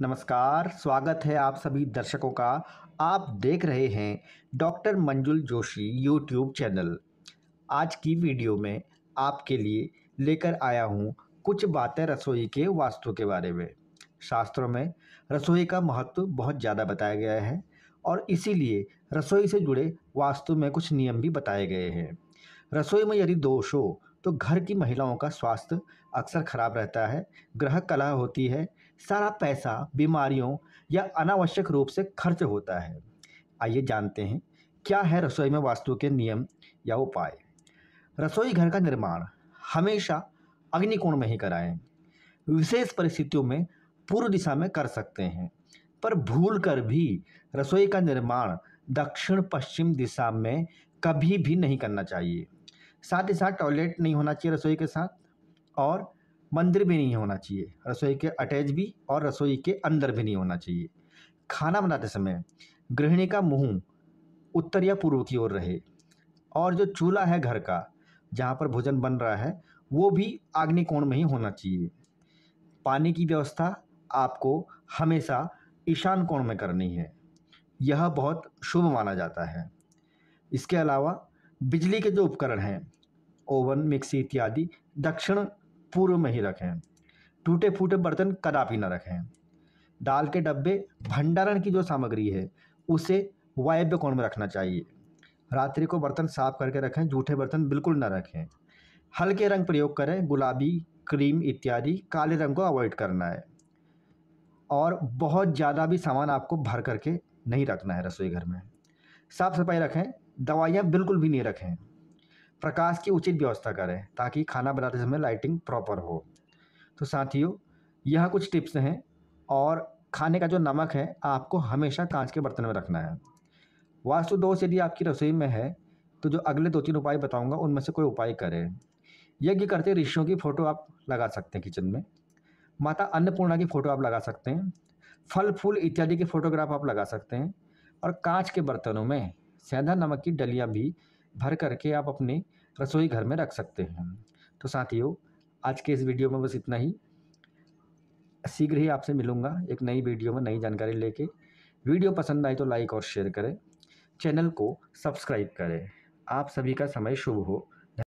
नमस्कार, स्वागत है आप सभी दर्शकों का। आप देख रहे हैं डॉक्टर मंजुल जोशी यूट्यूब चैनल। आज की वीडियो में आपके लिए लेकर आया हूँ कुछ बातें रसोई के वास्तु के बारे में। शास्त्रों में रसोई का महत्व बहुत ज़्यादा बताया गया है और इसीलिए रसोई से जुड़े वास्तु में कुछ नियम भी बताए गए हैं। रसोई में यदि दोष हो तो घर की महिलाओं का स्वास्थ्य अक्सर खराब रहता है, ग्रह कला होती है सारा पैसा, बीमारियों या अनावश्यक रूप से खर्च होता है। आइए जानते हैं, क्या है रसोई में वास्तु के नियम या उपाय? रसोई घर का निर्माण हमेशा अग्निकोण में ही कराएँ। विशेष परिस्थितियों में पूर्व दिशा में कर सकते हैं, पर भूल कर भी रसोई का निर्माण दक्षिण पश्चिम दिशा में कभी भी नहीं करना चाहिए। साथ ही साथ टॉयलेट नहीं होना चाहिए रसोई के साथ, और मंदिर भी नहीं होना चाहिए, रसोई के अटैच भी और रसोई के अंदर भी नहीं होना चाहिए। खाना बनाते समय गृहिणी का मुँह उत्तर या पूर्व की ओर रहे और जो चूल्हा है घर का, जहाँ पर भोजन बन रहा है, वो भी आग्नि कोण में ही होना चाहिए। पानी की व्यवस्था आपको हमेशा ईशान कोण में करनी है। यह बहुत शुभ माना जाता है। इसके अलावा बिजली के जो उपकरण हैं, ओवन, मिक्सी इत्यादि दक्षिण पूर्व में ही रखें। टूटे फूटे बर्तन कदापि न रखें। दाल के डब्बे, भंडारण की जो सामग्री है, उसे वायव्य कोण में रखना चाहिए। रात्रि को बर्तन साफ़ करके रखें, जूठे बर्तन बिल्कुल न रखें। हल्के रंग प्रयोग करें, गुलाबी, क्रीम इत्यादि काले रंग को अवॉइड करना है। और बहुत ज़्यादा भी सामान आपको भर करके नहीं रखना है रसोई घर में। साफ़ सफ़ाई रखें, दवाइयाँ बिल्कुल भी नहीं रखें। प्रकाश की उचित व्यवस्था करें ताकि खाना बनाते समय लाइटिंग प्रॉपर हो। तो साथियों, यह कुछ टिप्स हैं और खाने का जो नमक है, आपको हमेशा कांच के बर्तन में रखना है। वास्तु दोष यदि आपकी रसोई में है तो जो अगले दो तीन उपाय बताऊँगा, उनमें से कोई उपाय करें। यज्ञ करते ऋषियों की फ़ोटो आप लगा सकते हैं किचन में। माता अन्नपूर्णा की फ़ोटो आप लगा सकते हैं। फल, फूल इत्यादि के फ़ोटोग्राफ आप लगा सकते हैं। और कांच के बर्तनों में सेंधा नमक की डलियाँ भी भर करके आप अपने रसोई घर में रख सकते हैं। तो साथियों, आज के इस वीडियो में बस इतना ही। शीघ्र ही आपसे मिलूँगा एक नई वीडियो में नई जानकारी लेके। वीडियो पसंद आए तो लाइक और शेयर करें। चैनल को सब्सक्राइब करें। आप सभी का समय शुभ हो।